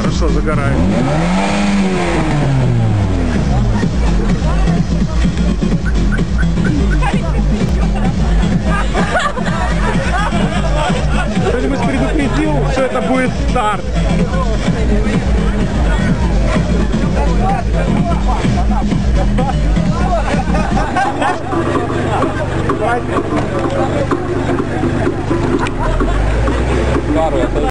Хорошо, загораем. Кто-нибудь предупредил, что это будет старт? Пару, это...